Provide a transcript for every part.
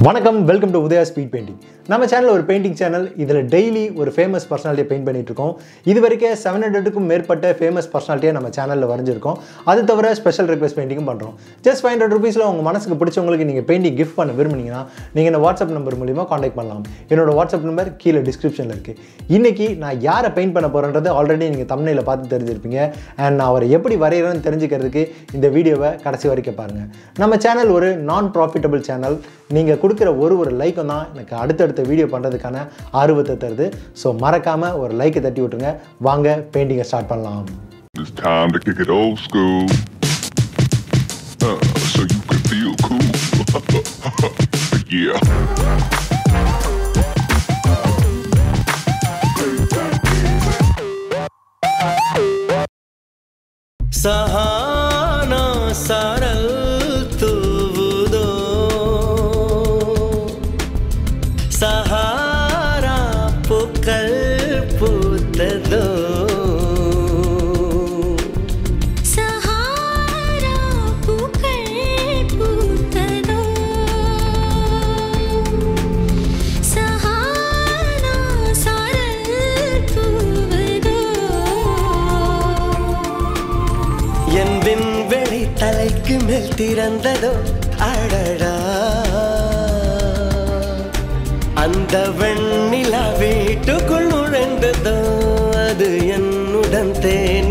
வணக்கம் welcome to Udaya speed painting நம்ம channel ஒரு பெயிண்டிங் சேனல் இதில் டெய்லி ஒரு ஃபேமஸ் பர்சனாலிட்டியை பெயிண்ட் பண்ணிட்டு இருக்கோம். இது வரைக்கும் செவன் ஹண்ட்ரடுக்கும் மேற்பட்ட ஃபேமஸ் பர்சனாலிட்டியை நம்ம சேனலில் வரைஞ்சிருக்கோம். அது தவிர ஸ்பெஷல் ரிக்வெஸ்ட் பெயிண்டிங்கும் பண்ணுறோம் ஜஸ்ட் ஃபைவ் ஹண்ட்ரட் ருபீஸில் உங்கள் மனசுக்கு பிடிச்சவங்களுக்கு நீங்கள் பெயிண்டிங் கிஃப்ட் பண்ண விரும்புனீங்கன்னா நீங்கள் இந்த வாட்ஸ்அப் நம்பர் மூலிமா காண்டாக்ட் பண்ணலாம். என்னோட வாட்ஸ்அப் நம்பர் கீழே டிஸ்கிரிப்ஷனில் இருக்குது இன்றைக்கி நான் யாரை பெயிண்ட் பண்ண போகிறேன்றது ஆல்ரெடி நீங்கள் தமிழில் பார்த்து தெரிஞ்சிருப்பீங்க. அண்ட் நான் அவரை எப்படி வரைகிறேன்னு தெரிஞ்சுக்கிறதுக்கு இந்த வீடியோவை கடைசி வரைக்கும் பாருங்கள் நம்ம சேனல் ஒரு நான் ப்ராஃபிட்டபிள் சேனல் நீங்கள் நீங்கள் கொடுக்குற ஒரு ஒரு லைக்கும் தான் எனக்கு அடுத்தடுத்த வீடியோ பண்ணுறதுக்கான ஆர்வத்தை தருது ஸோ மறக்காமல் ஒரு லைக்கை தட்டி விட்டுருங்க வாங்க பெயிண்டிங்கை ஸ்டார்ட் பண்ணலாம் It's time to kick it old school. Uh, so you can feel cool. yeah. Sahana सारा சஹாரா பூக்கள் பூத்ததோ. என் விண்வெளி தலைக்கு மேல் திறந்ததோ. அடடா. அந்த வெண்ணிலா வீட்டுக்குள் நுழைந்ததோ அது என்னுடன் தேன்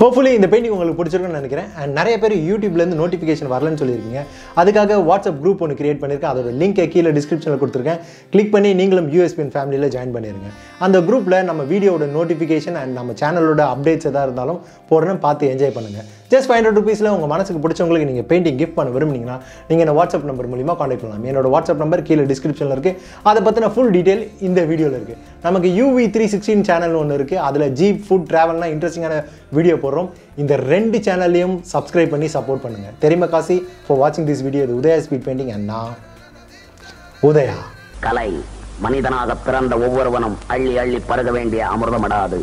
ஹோப்ஃபுல்லி இந்த பெயிண்டிங் உங்களுக்கு பிடிச்சிருக்குன்னு நினைக்கிறேன். அண்ட் நிறைய பேர் யூடியூப்லேருந்து நோட்டிஃபிகேஷன் வரலன்னு சொல்லியிருக்கீங்க. அதுக்காக வாட்ஸ்அப் குரூப் ஒன்று கிரியேட் பண்ணியிருக்கேன். அதோட லிங்க் கீழே டிஸ்கிரிப்ஷனில் கொடுத்துருக்கேன். கிளிக் பண்ணி நீங்களும் யூஎஸ்பின் ஃபேமிலியில் ஜாயின் பண்ணிடுங்க அந்த குரூப்பில் நம்ம வீடியோட நோட்டிஃபிகேஷன் அண்ட் நம்ம சேனலோட அப்டேட்ஸ் எதாக இருந்தாலும் போடுறேன் பார்த்து என்ஜாய் பண்ணுங்கள் ஜஸ்ட் ஃபைவ் ஹண்ட்ரட் ருபீஸில் உங்கள் மனசுக்கு பிடிச்சவங்களுக்கு நீங்கள் பெயிண்டிங் கிஃப்ட் பண்ண விரும்புனீங்கன்னா நீங்கள் என்ன வாட்ஸ்அப் நம்பர் மூலிமா காண்டாக்ட் பண்ணலாம். என்னோட வாட்ஸ்அப் நம்பர் கீழே டிஸ்கிரிப்ஷனில் இருக்குது அதை பற்றின ஃபுல் டீட்டெயில் இந்த வீடியோவில் இருக்குது நமக்கு யூவி த்ரீ சிக்ஸ்டீன் சேனல் ஒன்று இருக்குது அதில் ஜீப் ஃபுட் ட்ராவல்லாம் இன்ட்ரெஸ்டிங்கான வீடியோ போடுறோம். இந்த ரெண்டு சேனல்லையும் சப்ஸ்கிரைப் பண்ணி சப்போர்ட் பண்ணுங்கள் தெரியுமா காசி? ஃபார் வாட்சிங் திஸ் வீடியோ இது உதயா ஸ்பீட் பெயிண்டிங் அண்ணா உதயா. கலை. மனிதனாக பிறந்த ஒவ்வொருவனும் அள்ளி அள்ளி பருக வேண்டிய அமிர்தமடாது.